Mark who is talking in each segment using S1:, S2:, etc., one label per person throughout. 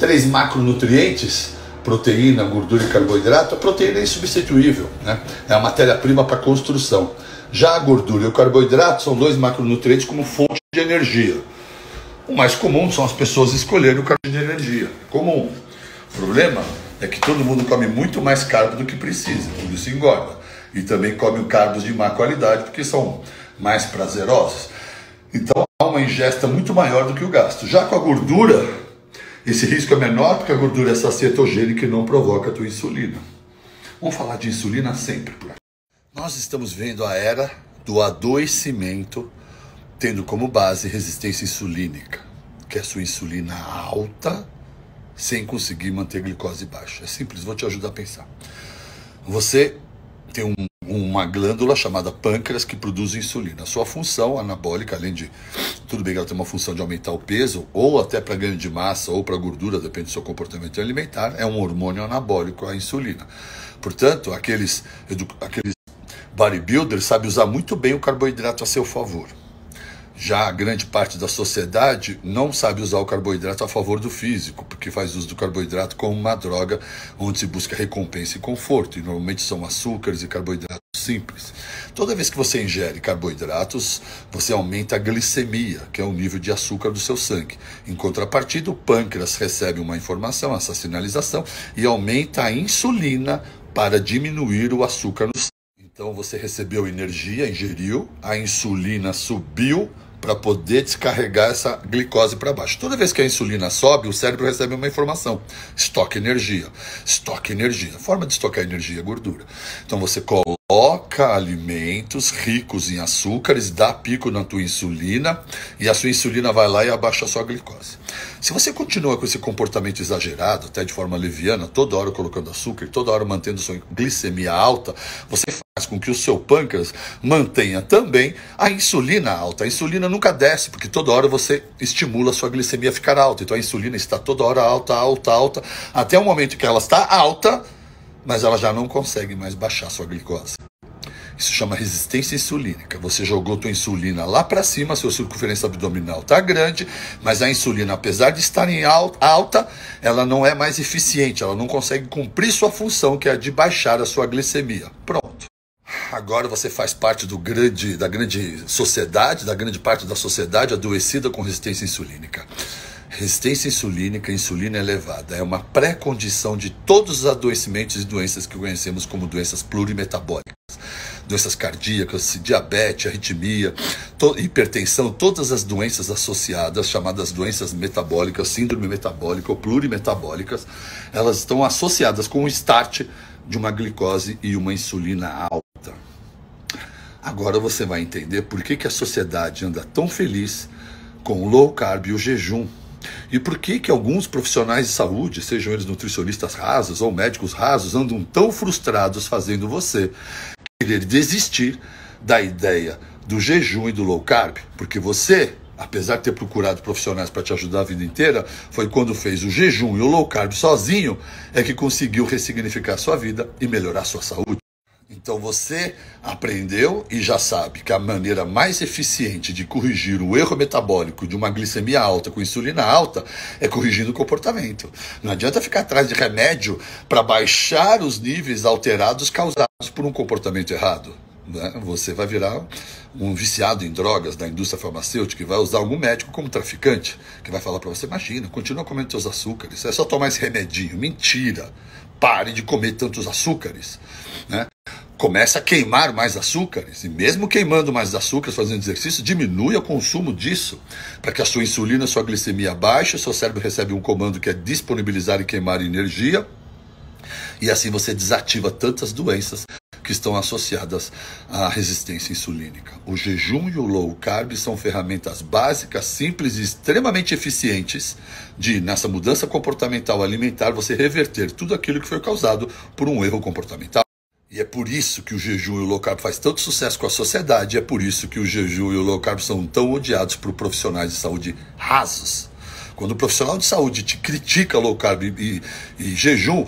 S1: Três macronutrientes, proteína, gordura e carboidrato. A proteína é insubstituível, né? é a matéria-prima para construção. Já a gordura e o carboidrato são dois macronutrientes como fonte de energia. O mais comum são as pessoas escolherem o carboidrato de energia. Comum. O problema é que todo mundo come muito mais carbo do que precisa, por isso engorda. E também come carbos de má qualidade, porque são mais prazerosos. Então há uma ingesta muito maior do que o gasto. Já com a gordura, esse risco é menor porque a gordura é sacetogênica e não provoca a tua insulina. Vamos falar de insulina sempre por aqui. Nós estamos vendo a era do adoecimento tendo como base resistência insulínica, que é a sua insulina alta sem conseguir manter a glicose baixa. É simples, vou te ajudar a pensar. Você tem um, uma glândula chamada pâncreas que produz insulina. A sua função anabólica, além de tudo bem que ela tem uma função de aumentar o peso, ou até para ganho de massa, ou para gordura, depende do seu comportamento alimentar, é um hormônio anabólico, a insulina. Portanto, aqueles, aqueles bodybuilders sabem usar muito bem o carboidrato a seu favor. Já a grande parte da sociedade não sabe usar o carboidrato a favor do físico, porque faz uso do carboidrato como uma droga onde se busca recompensa e conforto, e normalmente são açúcares e carboidratos simples. Toda vez que você ingere carboidratos, você aumenta a glicemia, que é o nível de açúcar do seu sangue. Em contrapartida, o pâncreas recebe uma informação, essa sinalização, e aumenta a insulina para diminuir o açúcar no sangue. Então você recebeu energia, ingeriu, a insulina subiu, para poder descarregar essa glicose para baixo. Toda vez que a insulina sobe, o cérebro recebe uma informação: estoque energia. Estoque energia. Forma de estocar energia é gordura. Então você coloca alimentos ricos em açúcares, dá pico na tua insulina e a sua insulina vai lá e abaixa a sua glicose. Se você continua com esse comportamento exagerado, até de forma leviana, toda hora colocando açúcar, toda hora mantendo sua glicemia alta, você faz com que o seu pâncreas mantenha também a insulina alta. A insulina nunca desce, porque toda hora você estimula a sua glicemia a ficar alta. Então a insulina está toda hora alta, alta, alta, até o momento que ela está alta, mas ela já não consegue mais baixar sua glicose. Isso chama resistência insulínica. Você jogou tua insulina lá para cima, sua circunferência abdominal está grande, mas a insulina, apesar de estar em alta, ela não é mais eficiente, ela não consegue cumprir sua função, que é a de baixar a sua glicemia. Pronto. Agora você faz parte do grande, da grande sociedade, da grande parte da sociedade adoecida com resistência insulínica. Resistência insulínica, insulina elevada, é uma pré-condição de todos os adoecimentos e doenças que conhecemos como doenças plurimetabólicas doenças cardíacas, diabetes, arritmia, to, hipertensão, todas as doenças associadas, chamadas doenças metabólicas, síndrome metabólica ou plurimetabólicas, elas estão associadas com o start de uma glicose e uma insulina alta. Agora você vai entender por que, que a sociedade anda tão feliz com o low carb e o jejum. E por que, que alguns profissionais de saúde, sejam eles nutricionistas rasos ou médicos rasos, andam tão frustrados fazendo você querer desistir da ideia do jejum e do low carb, porque você, apesar de ter procurado profissionais para te ajudar a vida inteira, foi quando fez o jejum e o low carb sozinho é que conseguiu ressignificar sua vida e melhorar sua saúde. Então você aprendeu e já sabe que a maneira mais eficiente de corrigir o erro metabólico de uma glicemia alta com insulina alta é corrigindo o comportamento. Não adianta ficar atrás de remédio para baixar os níveis alterados causados por um comportamento errado. Né? Você vai virar um viciado em drogas da indústria farmacêutica e vai usar algum médico como traficante que vai falar para você: imagina, continua comendo seus açúcares, é só tomar esse remedinho. Mentira! Pare de comer tantos açúcares. Né? Começa a queimar mais açúcares. E mesmo queimando mais açúcares, fazendo exercício, diminui o consumo disso, para que a sua insulina, a sua glicemia baixe, o seu cérebro recebe um comando que é disponibilizar e queimar energia, e assim você desativa tantas doenças que estão associadas à resistência insulínica. O jejum e o low carb são ferramentas básicas, simples e extremamente eficientes de, nessa mudança comportamental alimentar, você reverter tudo aquilo que foi causado por um erro comportamental. E é por isso que o jejum e o low carb faz tanto sucesso com a sociedade, é por isso que o jejum e o low carb são tão odiados por profissionais de saúde rasos. Quando o profissional de saúde te critica low carb e, e, e jejum,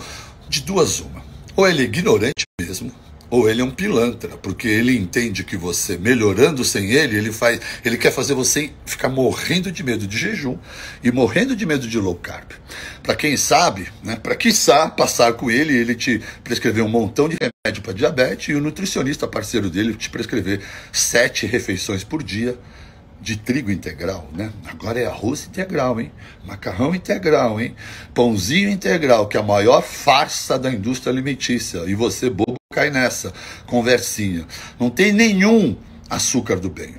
S1: de duas uma. Ou ele é ignorante mesmo, ou ele é um pilantra, porque ele entende que você melhorando sem ele, ele faz, ele quer fazer você ficar morrendo de medo de jejum e morrendo de medo de low carb. Para quem sabe, né, para quiçá passar com ele, ele te prescrever um montão de remédio para diabetes e o nutricionista parceiro dele te prescrever sete refeições por dia de trigo integral, né? Agora é arroz integral, hein? Macarrão integral, hein? Pãozinho integral, que é a maior farsa da indústria alimentícia. E você, bobo, cai nessa conversinha. Não tem nenhum açúcar do bem.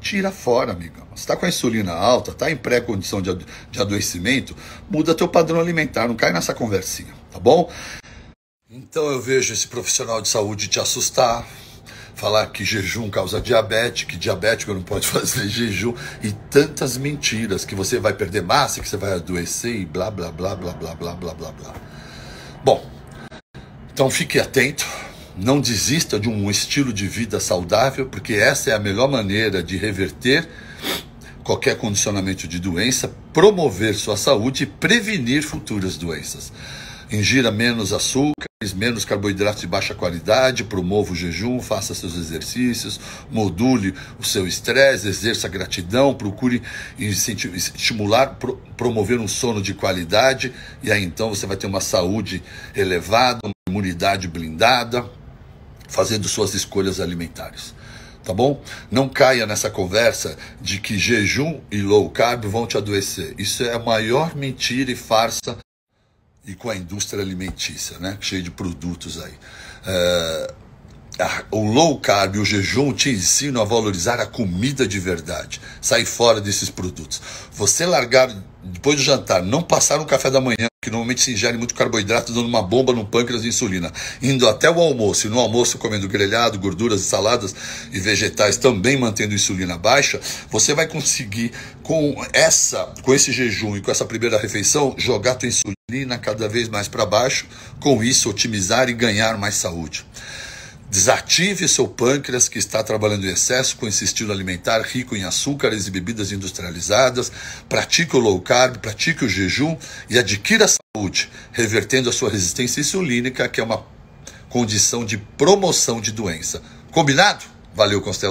S1: Tira fora, amigão. Você está com a insulina alta, está em pré-condição de, de adoecimento, muda teu padrão alimentar, não cai nessa conversinha, tá bom? Então eu vejo esse profissional de saúde te assustar, falar que jejum causa diabetes, que diabético não pode fazer jejum e tantas mentiras que você vai perder massa, que você vai adoecer e blá blá blá blá blá blá blá blá blá. Bom, então fique atento, não desista de um estilo de vida saudável, porque essa é a melhor maneira de reverter qualquer condicionamento de doença, promover sua saúde e prevenir futuras doenças. Ingira menos açúcar, menos carboidratos de baixa qualidade, promova o jejum, faça seus exercícios, module o seu estresse, exerça gratidão, procure estimular, pro, promover um sono de qualidade, e aí então você vai ter uma saúde elevada, uma imunidade blindada, fazendo suas escolhas alimentares. Tá bom? Não caia nessa conversa de que jejum e low carb vão te adoecer. Isso é a maior mentira e farsa e com a indústria alimentícia, né? cheio de produtos aí. É, o low carb, o jejum te ensinam a valorizar a comida de verdade. Sair fora desses produtos. Você largar depois do jantar, não passar um café da manhã, que normalmente se ingere muito carboidrato, dando uma bomba no pâncreas de insulina, indo até o almoço, e no almoço comendo grelhado, gorduras e saladas e vegetais, também mantendo insulina baixa, você vai conseguir com essa, com esse jejum e com essa primeira refeição, jogar tua insulina cada vez mais para baixo, com isso otimizar e ganhar mais saúde. Desative seu pâncreas que está trabalhando em excesso com esse estilo alimentar rico em açúcares e bebidas industrializadas. Pratique o low carb, pratique o jejum e adquira saúde, revertendo a sua resistência insulínica, que é uma condição de promoção de doença. Combinado? Valeu, Constelação.